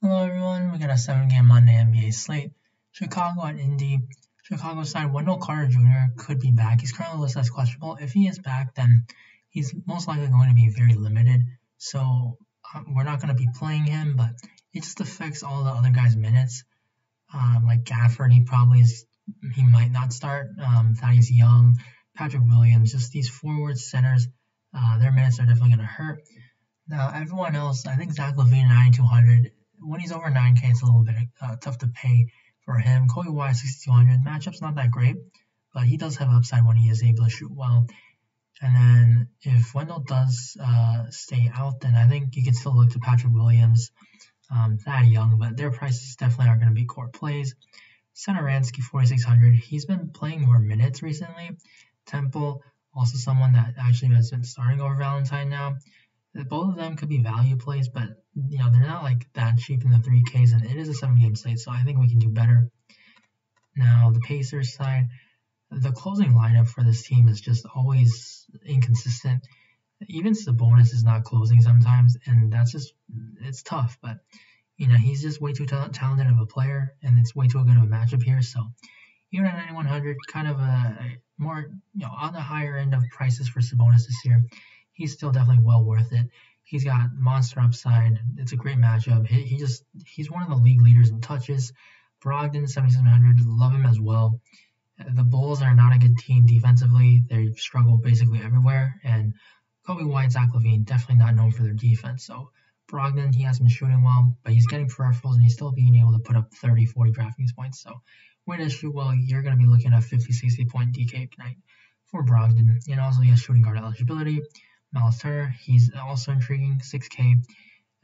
Hello everyone, we got a seven game Monday NBA slate. Chicago at Indy. Chicago side Wendell Carter Jr. could be back. He's currently listed as questionable. If he is back, then he's most likely going to be very limited. So um, we're not going to be playing him, but it just affects all the other guys' minutes. Um, like Gafford, he probably is, he might not start. Um, Thaddeus Young, Patrick Williams, just these forward centers, uh, their minutes are definitely going to hurt. Now, everyone else, I think Zach LaVine at 9,200, when he's over 9K, it's a little bit uh, tough to pay for him. Coby White 6,200, matchup's not that great, but he does have upside when he is able to shoot well. And then if Wendell does uh, stay out, then I think you can still look to Patrick Williams, um, Young, but their prices definitely aren't going to be core plays. Satoransky 4,600, he's been playing more minutes recently. Temple, also someone that actually has been starting over Valentine now both of them could be value plays, but you know they're not like that cheap in the three Ks, and it is a seven game slate, so I think we can do better. Now the Pacers side, the closing lineup for this team is just always inconsistent. Even Sabonis is not closing sometimes, and that's just it's tough. But you know he's just way too ta- talented of a player, and it's way too good of a matchup here. So even at 9100, kind of a more you know on the higher end of prices for Sabonis this year he's still definitely well worth it. He's got monster upside. It's a great matchup. He, he just he's one of the league leaders in touches. Brogdon 7700, love him as well. The Bulls are not a good team defensively. They struggle basically everywhere. And Coby White, Zach LaVine, definitely not known for their defense. So Brogdon, he has been shooting well, but he's getting peripherals and he's still being able to put up 30, 40 DraftKings points. So when to shoot well, you're going to be looking at 50, 60 point DK night for Brogdon. And also he has shooting guard eligibility. Miles Turner, he's also intriguing, 6K.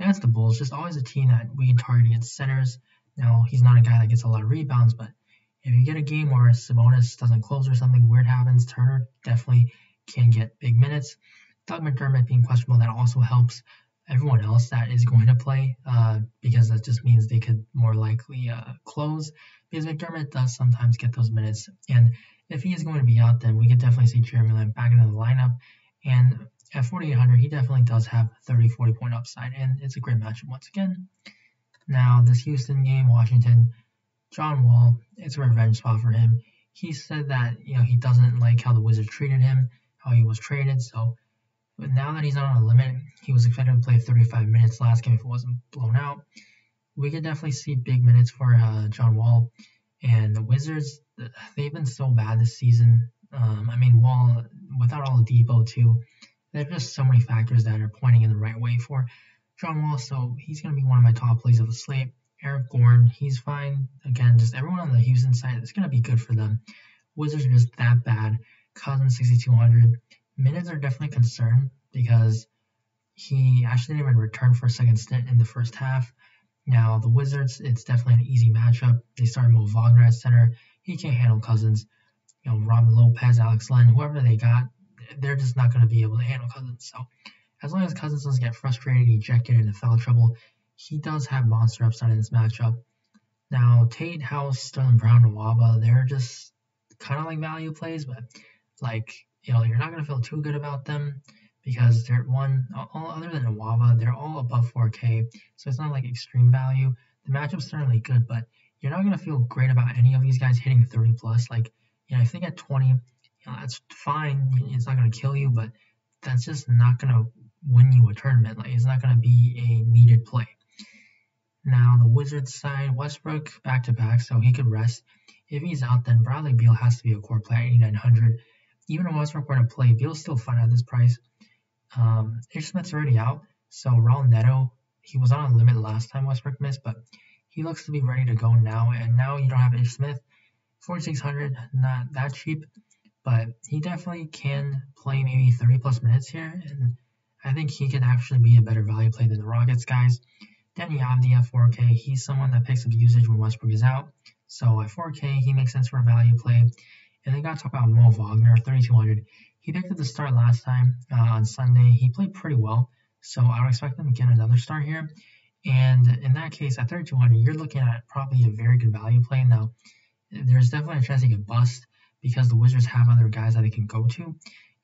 Against the Bulls, just always a team that we can target against centers. Now, he's not a guy that gets a lot of rebounds, but if you get a game where Sabonis doesn't close or something weird happens, Turner definitely can get big minutes. Doug McDermott being questionable, that also helps everyone else that is going to play uh, because that just means they could more likely uh, close because McDermott does sometimes get those minutes. And if he is going to be out, then we could definitely see Jeremy Lamb back into the lineup. And at 4,800, he definitely does have 30, 40 point upside, and it's a great matchup once again. Now, this Houston game, Washington, John Wall, it's a revenge spot for him. He said that you know he doesn't like how the Wizards treated him, how he was traded. So, but now that he's on a limit, he was expected to play 35 minutes last game if it wasn't blown out. We could definitely see big minutes for uh, John Wall. And the Wizards, they've been so bad this season. Um, I mean, Wall without Oladipo too there's just so many factors that are pointing in the right way for John Wall. So he's going to be one of my top plays of the slate. Eric Gordon, he's fine. Again, just everyone on the Houston side, it's going to be good for them. Wizards are just that bad. Cousins 6,200. Minutes are definitely a concern because he actually didn't even return for a second stint in the first half. Now, the Wizards, it's definitely an easy matchup. They start Mo Wagner at center. He can't handle Cousins. You know, Robin Lopez, Alex Len, whoever they got, they're just not going to be able to handle Cousins. So as long as Cousins doesn't get frustrated, ejected, into foul trouble, he does have monster upside in this matchup. Now Tate, House, Sterling Brown, and Nwaba, they're just kind of like value plays, but like you know you're not going to feel too good about them because they're one all other than Nwaba, they're all above 4K, so it's not like extreme value. The matchup's certainly good, but you're not going to feel great about any of these guys hitting 30 plus. Like you know if they get 20 you know, that's fine. It's not going to kill you, but that's just not going to win you a tournament. Like it's not going to be a needed play. Now the Wizards side, Westbrook back to back, so he could rest. If he's out, then Bradley Beal has to be a core player at 8,900. Even if Westbrook were to play, Beal's still fine at this price. Um, Ish Smith's already out, so Raul Neto, he was on a limit last time Westbrook missed, but he looks to be ready to go now. And now you don't have Ish Smith, 4,600, not that cheap but he definitely can play maybe 30 plus minutes here, and I think he can actually be a better value play than the Rockets guys. Then you have the F4K. he's someone that picks up usage when Westbrook is out, so at 4K he makes sense for a value play. And then got to talk about Mo Wagner, 3200. He picked up the start last time uh, on Sunday. He played pretty well, so I would expect him to get another start here. And in that case, at 3200, you're looking at probably a very good value play. Now, there's definitely a chance he could bust because the Wizards have other guys that they can go to.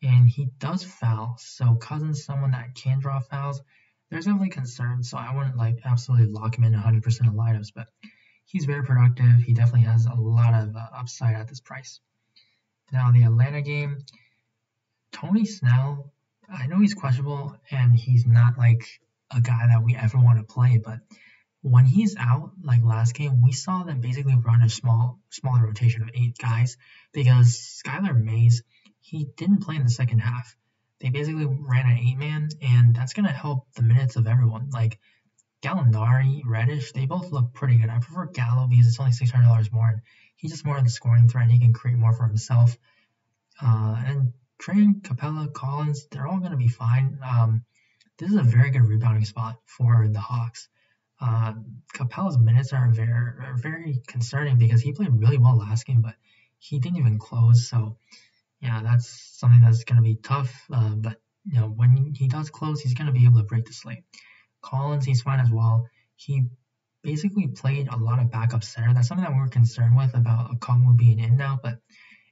And he does foul, so Cousins someone that can draw fouls. there's definitely concerns, so I wouldn't like absolutely lock him in 100% of lineups, but he's very productive. He definitely has a lot of uh, upside at this price. Now, the Atlanta game, Tony Snell, I know he's questionable and he's not like a guy that we ever want to play, but when he's out, like last game, we saw them basically run a small, smaller rotation of eight guys because Skylar Mays, he didn't play in the second half. They basically ran an eight man, and that's gonna help the minutes of everyone. Like Gallinari, Reddish, they both look pretty good. I prefer Gallo because it's only six hundred dollars more. And he's just more of the scoring threat. He can create more for himself. Uh, and Trae, Capela, Collins, they're all gonna be fine. Um, this is a very good rebounding spot for the Hawks. Uh, Capela's minutes are very, are very concerning because he played really well last game, but he didn't even close. So, yeah, that's something that's going to be tough. Uh, but you know, when he does close, he's going to be able to break the slate. Collins, he's fine as well. He basically played a lot of backup center. That's something that we are concerned with about Okongwu being in now, but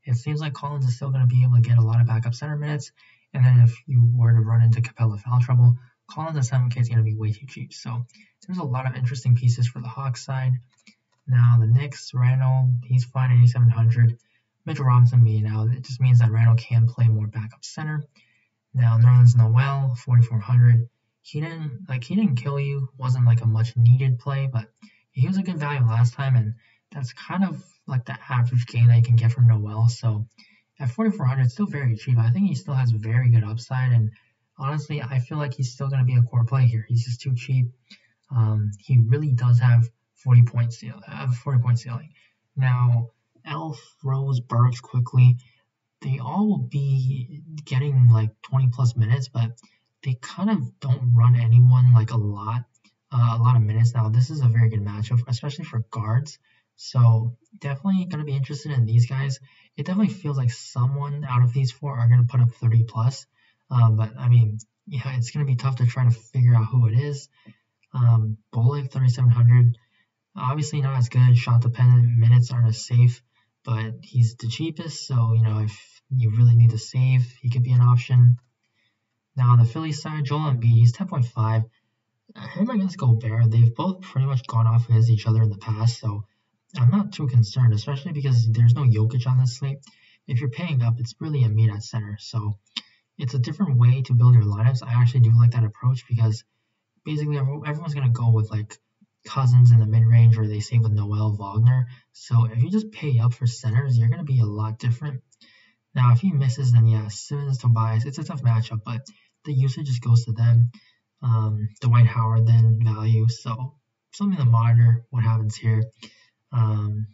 it seems like Collins is still going to be able to get a lot of backup center minutes. And then if you were to run into Capela foul trouble, Collins at 7K is going to be way too cheap. So there's a lot of interesting pieces for the Hawks side. Now the Knicks, Randle, he's fine at 8,700. Mitchell Robinson being out, it just means that Randle can play more backup center. Now Nerlens Noel, 4400. He didn't like he didn't kill you, wasn't like a much needed play, but he was a good value last time, and that's kind of like the average gain that you can get from Noel. So at 4400, it's still very cheap. I think he still has very good upside, and honestly, I feel like he's still going to be a core play here. He's just too cheap. Um, he really does have 40 point ceiling, uh, 40 point ceiling. Now, Elf, Rose, Burks, Quickley, they all will be getting like 20 plus minutes, but they kind of don't run anyone like a lot, uh, a lot of minutes. Now, this is a very good matchup, especially for guards. So definitely going to be interested in these guys. It definitely feels like someone out of these four are going to put up 30 plus. Um, but I mean, yeah, it's going to be tough to try to figure out who it is. Um, Bullock, 3,700. Obviously not as good. Shot dependent. Minutes aren't as safe, but he's the cheapest. So, you know, if you really need to save, he could be an option. Now, on the Philly side, Joel Embiid, he's 10.5. Him against Gobert, they've both pretty much gone off against each other in the past. So I'm not too concerned, especially because there's no Jokic on this slate. If you're paying up, it's really a Embiid at center. So it's a different way to build your lineups. I actually do like that approach because basically everyone's gonna go with like Cousins in the mid range or they save with Noel Wagner. So if you just pay up for centers, you're gonna be a lot different. Now if he misses, then yeah, Simmons Tobias, it's a tough matchup, but the usage just goes to them. Um, Dwight Howard then value, so something to monitor what happens here. Um,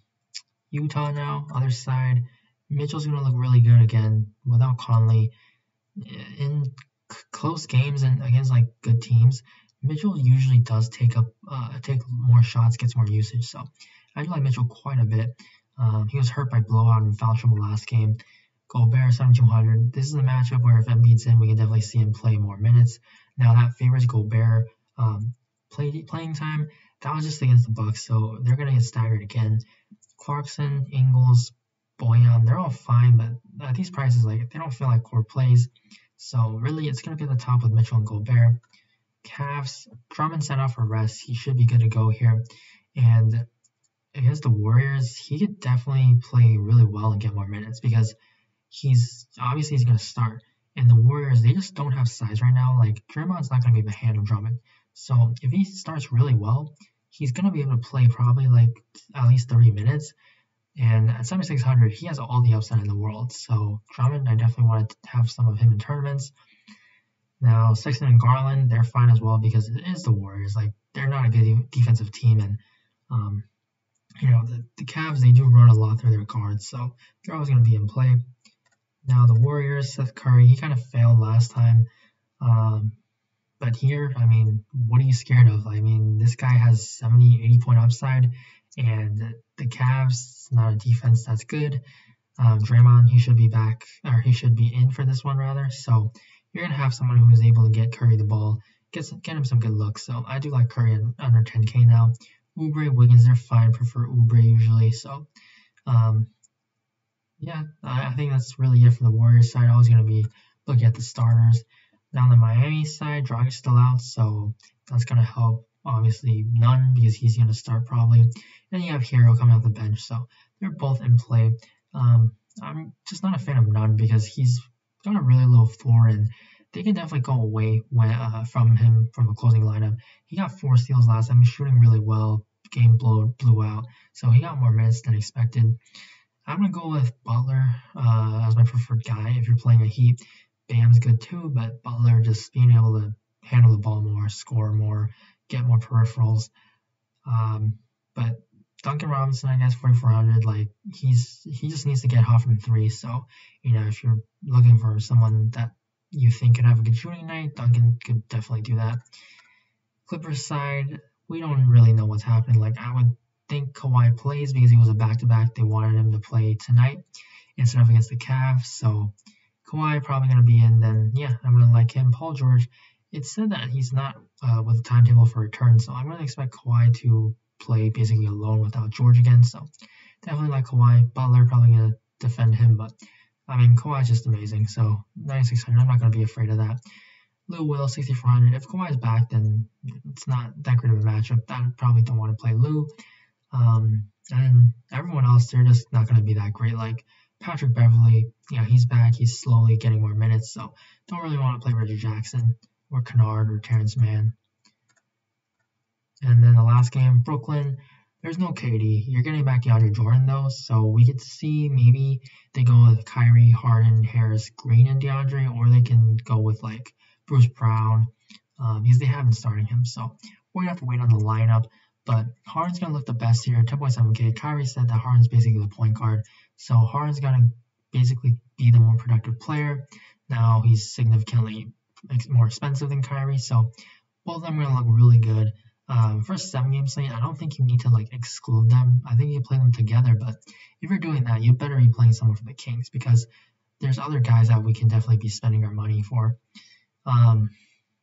Utah now, other side. Mitchell's gonna look really good again without Conley in close games and against like good teams, Mitchell usually does take up uh, take more shots, gets more usage. So I do like Mitchell quite a bit. Um, he was hurt by blowout and foul trouble last game. Gobert 7200. This is a matchup where if Embiid's in, we can definitely see him play more minutes. Now that favors Gobert um, play, playing time. That was just against the Bucks, so they're gonna get staggered again. Clarkson, Ingles, Bojan, they're all fine, but at these prices, like they don't feel like core plays. So really, it's gonna be at the top with Mitchell and Gobert. Cavs, Drummond sent off for rest. He should be good to go here. And against the Warriors, he could definitely play really well and get more minutes because he's obviously he's gonna start. And the Warriors, they just don't have size right now. Like Draymond's not gonna be able to handle Drummond. So if he starts really well, he's gonna be able to play probably like at least 30 minutes. And at 7600, he has all the upside in the world. So Drummond, I definitely wanted to have some of him in tournaments. Now Sexton and Garland, they're fine as well because it is the Warriors. Like they're not a good defensive team, and um, you know the, the Cavs they do run a lot through their guards, so they're always going to be in play. Now the Warriors, Steph Curry, he kind of failed last time, um, but here, I mean, what are you scared of? I mean, this guy has 70, 80 point upside, and the Cavs, not a defense that's good. Um, Draymond, he should be back, or he should be in for this one rather. So you're gonna have someone who is able to get Curry the ball, get some, get him some good looks. So I do like Curry under 10k now. Oubre, Wiggins, they're fine. Prefer Oubre usually. So, um, yeah, I, I think that's really it for the Warriors side. I was gonna be looking at the starters. Now on the Miami side, Dragic's still out, so that's gonna help. Obviously, Nunn because he's gonna start probably. And you have Herro coming off the bench, so they're both in play. Um, I'm just not a fan of Nunn because he's got a really low floor and they can definitely go away when, uh, from him from a closing lineup. He got four steals last time. Shooting really well. Game blew blew out, so he got more minutes than expected. I'm gonna go with Butler uh, as my preferred guy. If you're playing a Heat, Bam's good too, but Butler just being able to handle the ball more, score more, get more peripherals. Um, but Duncan Robinson, I guess 4400, like he's he just needs to get hot from three. So you know if you're looking for someone that you think could have a good shooting night, Duncan could definitely do that. Clippers side, we don't really know what's happening. Like I would think Kawhi plays because he was a back-to-back. They wanted him to play tonight instead of against the Cavs. So Kawhi probably gonna be in. Then yeah, I'm gonna like him. Paul George. It said that he's not uh, with a timetable for return, so I'm gonna expect Kawhi to play basically alone without George again. So definitely like Kawhi. Butler probably gonna defend him, but I mean, Kawhi's just amazing. So 9600, I'm not going to be afraid of that. Lou Will, 6400. If Kawhi's back, then it's not that great of a matchup. I probably don't want to play Lou. Um, and everyone else, they're just not going to be that great. Like Patrick Beverley, yeah, he's back. He's slowly getting more minutes. So don't really want to play Reggie Jackson or Kennard or Terrence Mann. And then the last game, Brooklyn. There's no KD. You're getting back DeAndre Jordan though, so we could see maybe they go with Kyrie, Harden, Harris, Green, and DeAndre, or they can go with like Bruce Brown um, because they haven't started him. So we're gonna have to wait on the lineup. But Harden's gonna look the best here, 10.7K. Kyrie said that Harden's basically the point guard, so Harden's gonna basically be the more productive player. Now he's significantly more expensive than Kyrie, so both of them are gonna look really good. Um, for a seven game slate, I don't think you need to like exclude them. I think you play them together, but if you're doing that, you better be playing someone for the Kings because there's other guys that we can definitely be spending our money for. Um,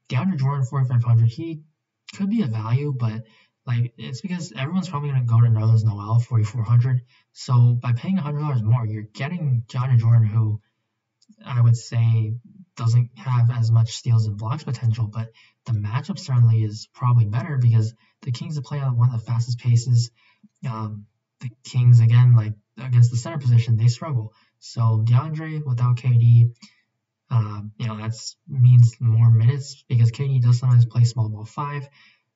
DeAndre Jordan 4500, he could be a value, but like it's because everyone's probably gonna go to Nerlens Noel 4400. So by paying $100 more, you're getting DeAndre Jordan, who I would say doesn't have as much steals and blocks potential, but the matchup certainly is probably better because the Kings play on one of the fastest paces. Um, the Kings again, like against the center position, they struggle. So DeAndre without KD, uh, you know that means more minutes because KD does sometimes play small ball five.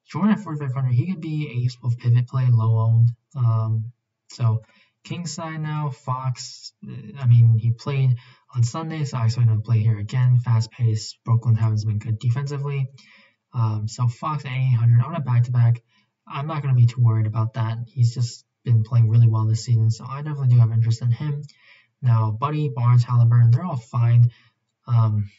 Jordan at 4500, he could be a useful pivot play, low owned. Um, so King side now, Fox. I mean, he played on Sunday, so I expect him to play here again. Fast pace. Brooklyn hasn't been good defensively. Um, so Fox at 800 on a back to back. I'm not going to be too worried about that. He's just been playing really well this season, so I definitely do have interest in him. Now, Buddy, Barnes, Halliburton, they're all fine. Um,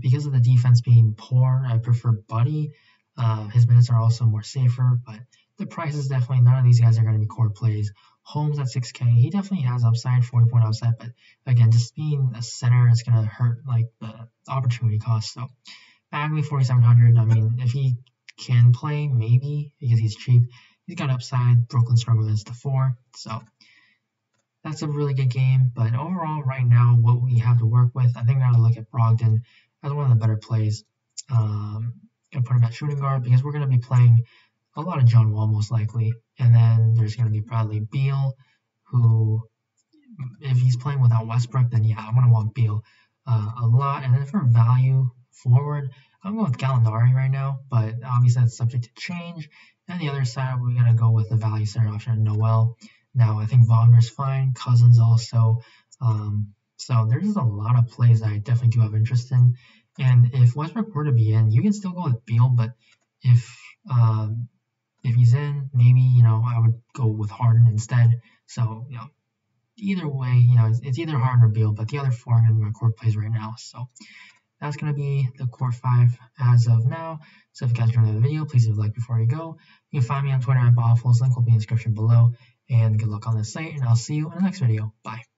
because of the defense being poor, I prefer Buddy. Uh, his minutes are also more safer, but the price is definitely none of these guys are going to be core plays. Holmes at 6K, he definitely has upside, 40 point upside, but again, just being a center is going to hurt like the opportunity cost. So Bagley 4700. I mean, if he can play, maybe because he's cheap. He's got upside. Brooklyn struggle is the four, so that's a really good game. But overall, right now, what we have to work with, I think I gotta look at Brogdon as one of the better plays. Um, gonna put him at shooting guard because we're gonna be playing a lot of John Wall most likely. And then there's going to be probably Beal, who, if he's playing without Westbrook, then yeah, I'm going to want Beal uh, a lot. And then for value forward, I'm going with Gallinari right now, but obviously that's subject to change. And the other side, we're going to go with the value center option, Noel. Now, I think Wagner's fine, Cousins also. Um, so there's a lot of plays I definitely do have interest in. And if Westbrook were to be in, you can still go with Beal, but if um, if he's in, maybe, you know, I would go with Harden instead. So, you know, either way, you know, it's, it's either Harden or Beal, but the other four are going to be my core plays right now. So that's going to be the core five as of now. So if you guys enjoyed the video, please leave a like before you go. You can find me on Twitter at bobfuls. Link will be in the description below. And good luck on this site, and I'll see you in the next video. Bye.